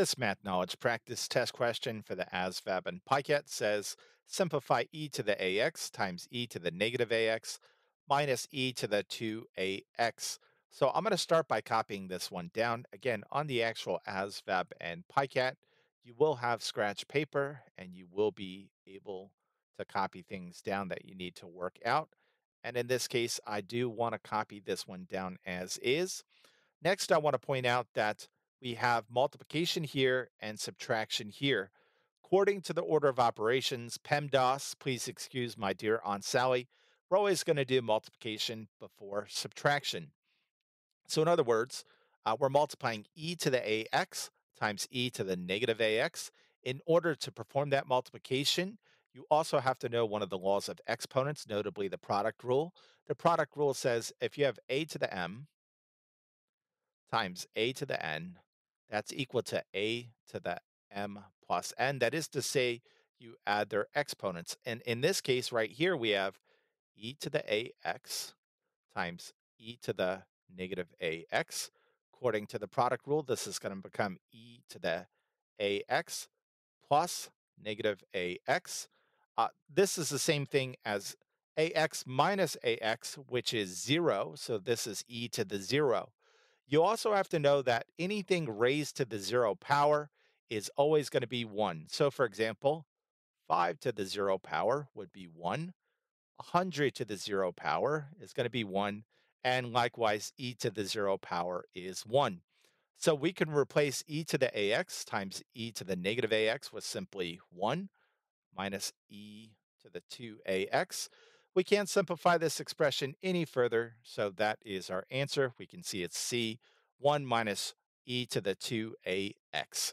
This math knowledge practice test question for the ASVAB and PiCAT says simplify e to the ax times e to the negative ax minus e to the 2ax. So I'm going to start by copying this one down. Again, on the actual ASVAB and PiCAT, you will have scratch paper and you will be able to copy things down that you need to work out. And in this case, I do want to copy this one down as is. Next, I want to point out that we have multiplication here and subtraction here. According to the order of operations, PEMDAS, please excuse my dear Aunt Sally, we're always going to do multiplication before subtraction. So in other words, uh, we're multiplying e to the ax times e to the negative ax. In order to perform that multiplication, you also have to know one of the laws of exponents, notably the product rule. The product rule says if you have a to the m times a to the n, that's equal to a to the m plus n. That is to say, you add their exponents. And in this case right here, we have e to the ax times e to the negative ax. According to the product rule, this is going to become e to the ax plus negative ax. Uh, this is the same thing as ax minus ax, which is 0. So this is e to the 0. You also have to know that anything raised to the 0 power is always going to be 1. So for example, 5 to the 0 power would be 1. 100 to the 0 power is going to be 1. And likewise, e to the 0 power is 1. So we can replace e to the ax times e to the negative ax with simply 1 minus e to the 2ax. We can't simplify this expression any further, so that is our answer. We can see it's C, 1 minus e to the 2ax.